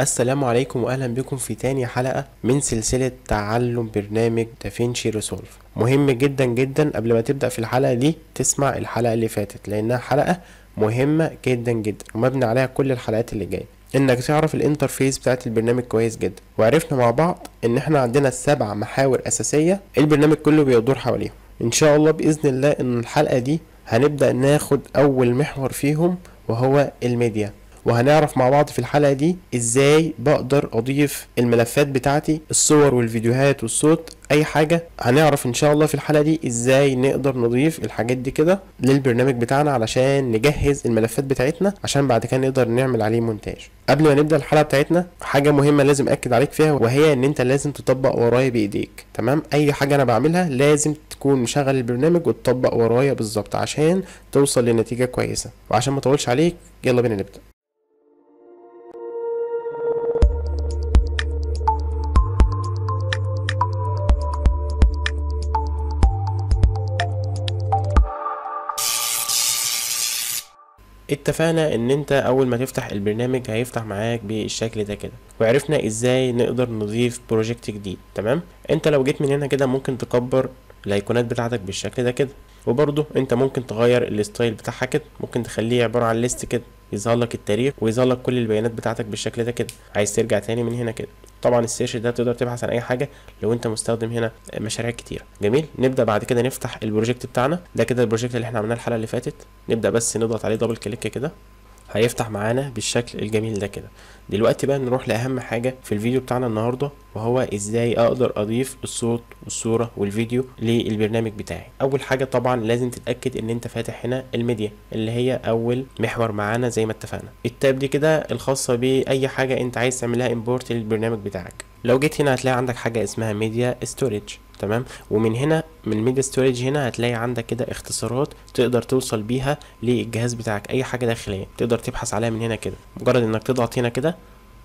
السلام عليكم وأهلا بكم في تاني حلقة من سلسلة تعلم برنامج DaVinci Resolve. مهم جدا جدا قبل ما تبدأ في الحلقة دي تسمع الحلقة اللي فاتت لأنها حلقة مهمة جدا جدا ومبني عليها كل الحلقات اللي جاية. إنك تعرف ال interface بتاعت البرنامج كويس جدا. وعرفنا مع بعض إن إحنا عندنا سبع محاور أساسية البرنامج كله بيدور حواليهم. إن شاء الله بإذن الله إن الحلقة دي هنبدأ ناخد أول محور فيهم وهو الميديا. وهنعرف مع بعض في الحلقة دي إزاي بقدر أضيف الملفات بتاعتي الصور والفيديوهات والصوت أي حاجة. هنعرف إن شاء الله في الحلقة دي إزاي نقدر نضيف الحاجات دي كده للبرنامج بتاعنا علشان نجهز الملفات بتاعتنا عشان بعد كده نقدر نعمل عليه مونتاج. قبل ما نبدأ الحلقة بتاعتنا حاجة مهمة لازم أكد عليك فيها وهي إن أنت لازم تطبق ورايا بإيديك. تمام؟ أي حاجة أنا بعملها لازم تكون مشغل البرنامج وتطبق ورايا بالظبط عشان توصل لنتيجة كويسة. وعشان ما أطولش عليك يلا بينا نبدأ. اتفقنا ان انت اول ما تفتح البرنامج هيفتح معاك بالشكل ده كده. وعرفنا إزاي نقدر نضيف بروجكت جديد تمام؟ انت لو جيت من هنا كده ممكن تكبر الايقونات بتاعتك بالشكل ده كده. وبرضه انت ممكن تغير ال style بتاعها كده ممكن تخليه عبارة عن list كده. يظهر لك التاريخ ويظهر لك كل البيانات بتاعتك بالشكل ده كده. عايز ترجع تاني من هنا كده. طبعا ال search ده تقدر تبحث عن أي حاجة لو أنت مستخدم هنا مشاريع كتير جميل. نبدأ بعد كده نفتح ال project بتاعنا. ده كده ال project اللي إحنا عملناه الحلقة اللي فاتت. نبدأ بس نضغط عليه double click كده. هيفتح معانا بالشكل الجميل ده كده. دلوقتي بقى نروح لأهم حاجة في الفيديو بتاعنا النهارده وهو إزاي أقدر أضيف الصوت والصورة والفيديو للبرنامج بتاعي. أول حاجة طبعا لازم تتأكد إن أنت فاتح هنا الميديا اللي هي أول محور معانا زي ما اتفقنا. ال tab دي كده الخاصة بأي حاجة أنت عايز تعملها import للبرنامج بتاعك. لو جيت هنا هتلاقي عندك حاجة اسمها Media Storage تمام؟ ومن هنا من ال Media Storage هنا هتلاقي عندك كده اختصارات تقدر توصل بيها للجهاز بتاعك أي حاجة داخلية تقدر تبحث عليها من هنا كده. مجرد إنك تضغط هنا كده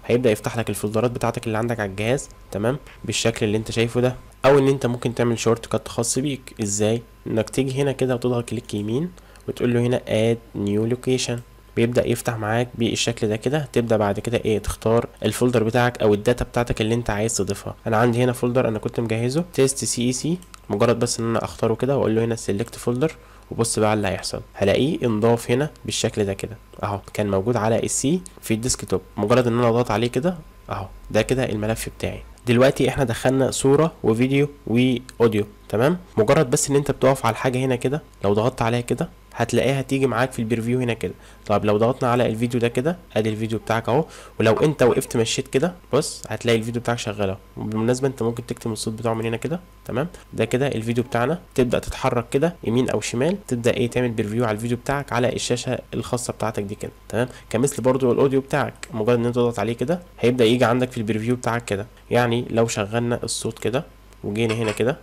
هيبدأ يفتح لك ال folderات بتاعتك اللي عندك على الجهاز تمام؟ بالشكل اللي أنت شايفه ده. أو إن أنت ممكن تعمل shortcut خاص بيك. إزاي؟ إنك تيجي هنا كده وتضغط click يمين وتقول له هنا Add New Location بيبدأ يفتح معاك بالشكل ده كده تبدأ بعد كده إيه تختار ال folder بتاعك أو ال data بتاعتك اللي أنت عايز تضيفها. أنا عندي هنا folder أنا كنت مجهزه test سي اي سي مجرد بس إن أنا أختاره كده وأقول له هنا Select Folder وبص بقى اللي هيحصل. هلاقيه انضاف هنا بالشكل ده كده. أهو كان موجود على ال C في ال desktop مجرد إن أنا أضغط عليه كده أهو ده كده الملف بتاعي. دلوقتي إحنا دخلنا صورة وفيديو و audio تمام؟ مجرد بس إن أنت بتقف على الحاجة هنا كده لو ضغطت عليها كده هتلاقيها تيجي معاك في ال preview هنا كده. طب لو ضغطنا على الفيديو ده كده أدي الفيديو بتاعك أهو. ولو أنت وقفت مشيت كده بص هتلاقي الفيديو بتاعك شغال أهو. وبالمناسبة أنت ممكن تكتم الصوت بتاعه من هنا كده تمام؟ ده كده الفيديو بتاعنا. تبدأ تتحرك كده يمين أو شمال. تبدأ إيه؟ تعمل preview على الفيديو بتاعك على الشاشة الخاصة بتاعتك دي كده تمام؟ كمثل برضو ال audio بتاعك مجرد إن أنت تضغط عليه كده هيبدأ يجي عندك في ال preview بتاعك كده. يعني لو شغلنا الصوت كده وجينا هنا كده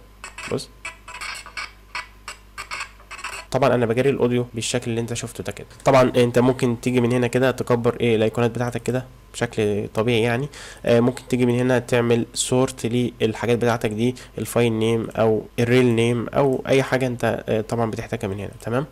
بص. طبعا أنا بجري ال audio بالشكل اللي أنت شفته ده كده. طبعا أنت ممكن تيجي من هنا كده تكبر إيه الأيقونات بتاعتك كده بشكل طبيعي يعني. آه ممكن تيجي من هنا تعمل sort للحاجات بتاعتك دي ال file name أو ال reel name أو أي حاجة أنت آه طبعا بتحتاجها من هنا تمام؟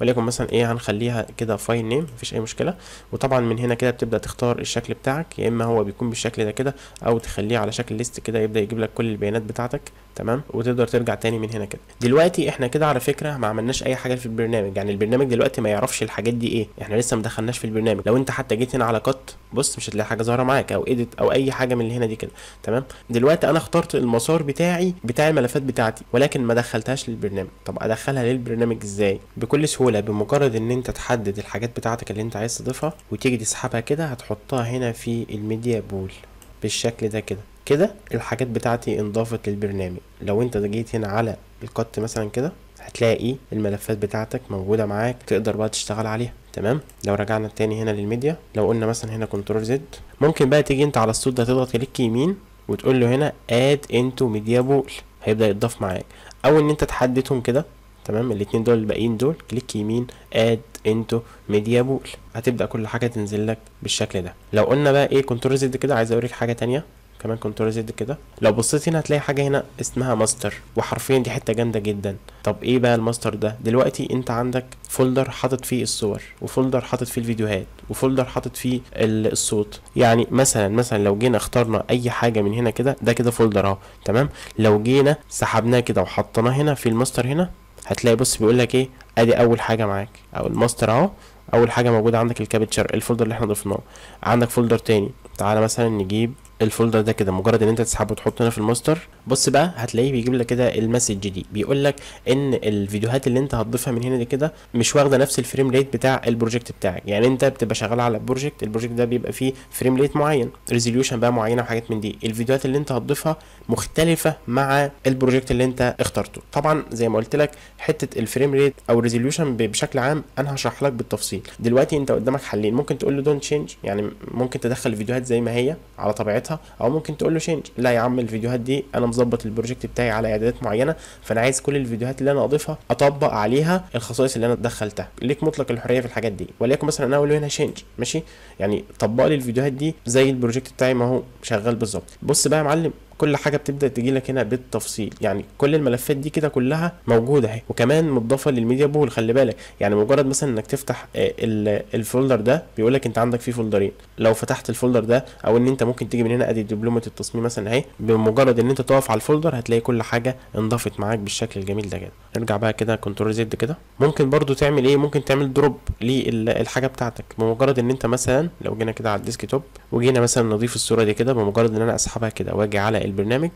وليكن مثلا إيه هنخليها كده file name مفيش أي مشكلة. وطبعا من هنا كده بتبدأ تختار الشكل بتاعك يا إما هو بيكون بالشكل ده كده أو تخليه على شكل list كده يبدأ يجيب لك كل البيانات بتاعتك. تمام؟ وتقدر ترجع تاني من هنا كده. دلوقتي إحنا كده على فكرة ما عملناش أي حاجة في البرنامج. يعني البرنامج دلوقتي ما يعرفش الحاجات دي إيه. إحنا لسه ما دخلناش في البرنامج. لو أنت حتى جيت هنا على Cut بص مش هتلاقي حاجة ظاهرة معاك أو Edit أو أي حاجة من اللي هنا دي كده. تمام؟ دلوقتي أنا اخترت المسار بتاعي بتاع الملفات بتاعتي ولكن ما دخلتهاش للبرنامج. طب أدخلها للبرنامج إزاي؟ بكل سهولة بمجرد إن أنت تحدد الحاجات بتاعتك اللي أنت عايز تضيفها وتيجي تسحبها كده هتحطها هنا في ال Media Pool بالشكل ده كده. كده الحاجات بتاعتي انضافت للبرنامج. لو انت جيت هنا على ال Cut مثلا كده هتلاقي الملفات بتاعتك موجودة معاك تقدر بقى تشتغل عليها. تمام؟ لو رجعنا تاني هنا للميديا لو قلنا مثلا هنا Control Z ممكن بقى تيجي انت على الصوت ده تضغط click يمين وتقول له هنا Add Into Media Pool هيبدأ يتضاف معاك. أو إن أنت تحددهم كده. تمام؟ الاتنين دول الباقيين دول click يمين Add Into Media Pool هتبدأ كل حاجة تنزل لك بالشكل ده. لو قلنا بقى إيه Control Z كده عايز أوريك حاجة تانية. كمان Control Z كده. لو بصيت هنا هتلاقي حاجة هنا اسمها ماستر وحرفيا دي حتة جامدة جدا. طب إيه بقى الماستر ده؟ دلوقتي أنت عندك folder حاطط فيه الصور و folder حاطط فيه الفيديوهات و folder حاطط فيه ال- الصوت. يعني مثلا مثلا لو جينا اخترنا أي حاجة من هنا كده ده كده folder أهو تمام؟ لو جينا سحبناه كده وحطيناه هنا في الماستر هنا هتلاقي بص بيقول لك إيه؟ أدي أول حاجة معاك. أو الماستر أهو أول حاجة موجودة عندك ال capture ال folder اللي إحنا ضفناه. عندك folder تاني تعالى مثلا نجيب ال folder ده كده مجرد إن أنت تسحبه وتحطه هنا في الماستر. بص بقى هتلاقيه بيجيب لك كده ال message دي بيقول لك إن الفيديوهات اللي أنت هتضيفها من هنا دي كده مش واخدة نفس ال frame rate بتاع ال project بتاعك. يعني أنت بتبقى شغال على project ال project ده بيبقى فيه frame rate معين resolution بقى معينة وحاجات من دي. الفيديوهات اللي أنت هتضيفها مختلفة مع ال project اللي أنت اخترته. طبعا زي ما قلت لك حتة ال frame rate أو ال resolution بشكل عام أنا هشرح لك بالتفصيل. دلوقتي أنت قدامك حلين ممكن تقول له Don't Change يعني ممكن تدخل الفيديوهات زي ما هي على طبيعتها. أو ممكن تقول له Change لا يا عم الفيديوهات دي أنا مظبط ال project بتاعي على إعدادات معينة فأنا عايز كل الفيديوهات اللي أنا أضيفها أطبق عليها الخصائص اللي أنا دخلتها. ليك مطلق الحرية في الحاجات دي. وليكن مثلا أنا أقول له هنا Change ماشي؟ يعني طبق لي الفيديوهات دي زي ال project بتاعي ما هو شغال بالظبط. بص بقى يا معلم كل حاجة بتبدأ تجي لك هنا بالتفصيل. يعني كل الملفات دي كده كلها موجودة أهي. وكمان مضافه لل Media Pool خلي بالك. يعني مجرد مثلا إنك تفتح آه، ال- ال folder ده بيقول لك أنت عندك فيه folderين. لو فتحت ال folder ده أو إن أنت ممكن تيجي من هنا أدي دبلومة التصميم مثلا أهي. بمجرد إن أنت تقف على ال folder هتلاقي كل حاجة انضافت معاك بالشكل الجميل ده كده نرجع بقى كده Control Z كده. ممكن برضو تعمل إيه؟ ممكن تعمل drop للحاجه بتاعتك. بمجرد إن أنت مثلا لو جينا كده على ال desktop وجينا مثلا نضيف الصورة دي كده بمجرد إن أنا أسحبها كده وأجي على البرنامج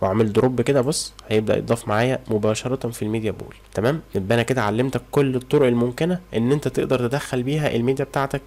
واعمل drop كده بص هيبدأ يضاف معايا مباشرة في ال Media Pool. تمام؟ يبقى أنا كده علمتك كل الطرق الممكنة إن أنت تقدر تدخل بيها الميديا بتاعتك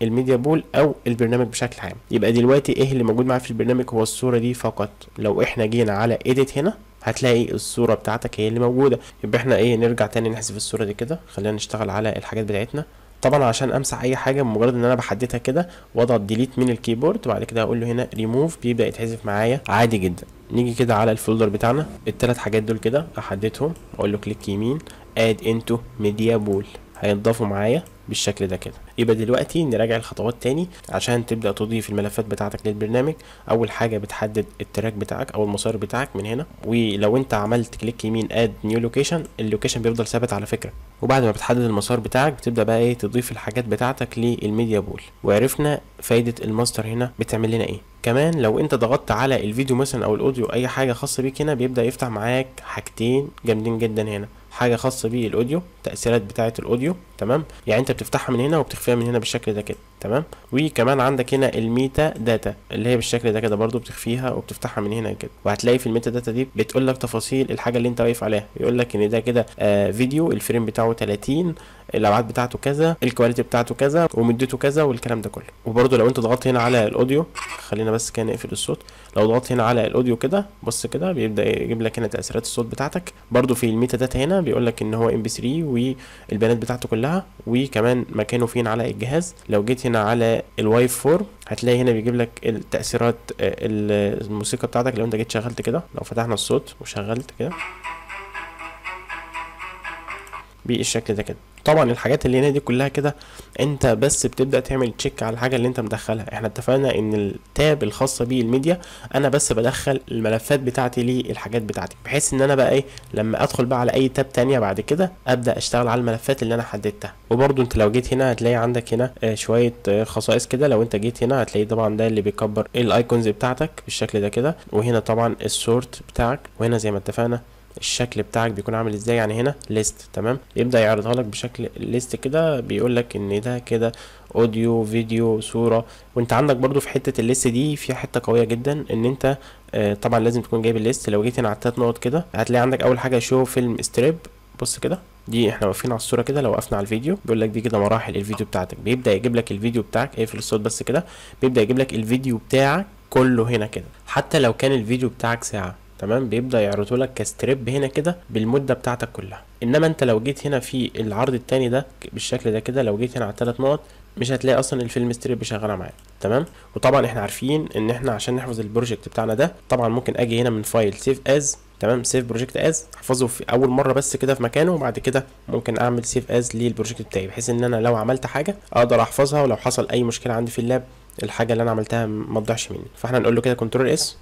لل Media Pool أو البرنامج بشكل عام. يبقى دلوقتي إيه اللي موجود معايا في البرنامج؟ هو الصورة دي فقط. لو إحنا جينا على Edit هنا هتلاقي الصورة بتاعتك هي اللي موجودة. يبقى إحنا إيه نرجع تاني نحذف الصورة دي كده. خلينا نشتغل على الحاجات بتاعتنا. طبعا عشان أمسح أي حاجة بمجرد إن أنا بحددها كده وأضغط Delete من ال keyboard وبعد كده أقول له هنا ريموف بيبدأ يتحذف معايا عادي جدا. نيجي كده على ال folder بتاعنا الثلاث حاجات دول كده احددهم أقول له click يمين Add Into Media Pool هينضافوا معايا. بالشكل ده كده. يبقى دلوقتي نراجع الخطوات تاني عشان تبدأ تضيف الملفات بتاعتك للبرنامج. أول حاجة بتحدد ال track بتاعك أو المسار بتاعك من هنا ولو أنت عملت click يمين Add New Location ال location بيفضل ثابت على فكرة. وبعد ما بتحدد المسار بتاعك بتبدأ بقى إيه تضيف الحاجات بتاعتك لل media pool. وعرفنا فايدة الماستر هنا بتعمل لنا إيه. كمان لو أنت ضغطت على الفيديو مثلا أو ال audio أي حاجة خاصة بيك هنا بيبدأ يفتح معاك حاجتين جامدين جدا هنا. حاجة خاصة بال audio التاثيرات بتاعة ال audio تمام؟ يعني أنت بتفتحها من هنا وبتخفيها من هنا بالشكل ده كده تمام؟ وكمان عندك هنا ال metadata اللي هي بالشكل ده كده برضو بتخفيها وبتفتحها من هنا كده. وهتلاقي في ال metadata دي بتقول لك تفاصيل الحاجة اللي أنت واقف عليها. بيقول لك إن ده كده آه فيديو ال frame بتاعه 30 الأبعاد بتاعته كذا ال quality بتاعته كذا ومدته كذا والكلام ده كله. وبرضو لو انت ضغطت هنا على ال audio خلينا بس كده نقفل الصوت. لو ضغطت هنا على ال audio كده بص كده بيبدأ يجيب لك هنا تأثيرات الصوت بتاعتك. برضو في ال metadata هنا بيقول لك إن هو MP 3 والبيانات بتاعته كلها وكمان مكانه فين على الجهاز. لو جيت هنا على ال Y 4 هتلاقي هنا بيجيب لك التأثيرات آه، الموسيقى بتاعتك. لو انت جيت شغلت كده لو فتحنا الصوت وشغلت كده بالشكل ده كده. طبعا الحاجات اللي هنا دي كلها كده انت بس بتبدأ تعمل check على الحاجة اللي انت مدخلها. إحنا اتفقنا ان ال tab الخاصة بالميديا أنا بس بدخل الملفات بتاعتي للحاجات بتاعتي. بحيث ان أنا بقى إيه لما ادخل بقى على اي tab تانية بعد كده ابدأ اشتغل على الملفات اللي أنا حددتها. وبرضو انت لو جيت هنا هتلاقي عندك هنا آه، شوية آه، خصائص كده. لو انت جيت هنا هتلاقي طبعا ده اللي بيكبر ال icons بتاعتك بالشكل ده كده. وهنا طبعا ال sort بتاعك. وهنا زي ما اتفقنا الشكل بتاعك بيكون عامل إزاي يعني هنا؟ List تمام؟ يبدأ يعرضها لك بشكل list كده بيقول لك إن ده كده audio فيديو صورة. وانت عندك برضو في حتة ال list دي في حتة قوية جدا إن انت آه طبعا لازم تكون جايب ال list. لو جيت هنا على التلات نقط كده هتلاقي عندك أول حاجة show film strip بص كده دي إحنا واقفين على الصورة كده لو وقفنا على الفيديو. بيقول لك دي كده مراحل الفيديو بتاعتك. بيبدأ يجيب لك الفيديو بتاعك اقفل الصوت بس كده. بيبدأ يجيب لك الفيديو بتاعك كله هنا كده. حتى لو كان الفيديو بتاعك ساعة. تمام؟ بيبدأ يعرضه لك ك strip هنا كده بالمدة بتاعتك كلها. إنما أنت لو جيت هنا في العرض التاني ده بالشكل ده كده لو جيت هنا على الثلاث نقط مش هتلاقي أصلا ال film strip شغالة معاك. تمام؟ وطبعا إحنا عارفين إن إحنا عشان نحفظ ال project بتاعنا ده طبعا ممكن أجي هنا من file save as تمام؟ save project as أحفظه في أول مرة بس كده في مكانه وبعد كده ممكن أعمل save as لل project بتاعي بحيث إن أنا لو عملت حاجة أقدر أحفظها ولو حصل أي مشكلة عندي في ال lap الحاجة اللي أنا عملتها ما تضيعش مني. فإحنا نقول له كده control S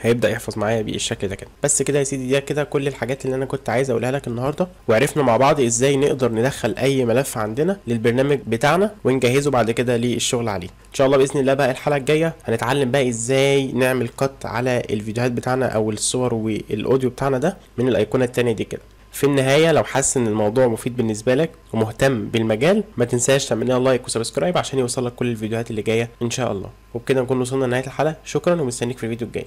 هيبدأ يحفظ معايا بالشكل ده كده. بس كده يا سيدي ده كده كل الحاجات اللي أنا كنت عايز أقولها لك النهارده. وعرفنا مع بعض إزاي نقدر ندخل أي ملف عندنا للبرنامج بتاعنا ونجهزه بعد كده للشغل عليه. إن شاء الله بإذن الله بقى الحلقة الجاية هنتعلم بقى إزاي نعمل cut على الفيديوهات بتاعنا أو الصور وال audio بتاعنا ده من الأيقونة التانية دي كده. في النهاية لو حاسس إن الموضوع مفيد بالنسبة لك ومهتم بالمجال ما تنساش تعمل لنا like و subscribe عشان يوصلك كل الفيديوهات اللي جاية إن شاء الله. وبكده نكون وصلنا لنهاية الحلقة. شكرا ومستنيك في الفيديو الجاي.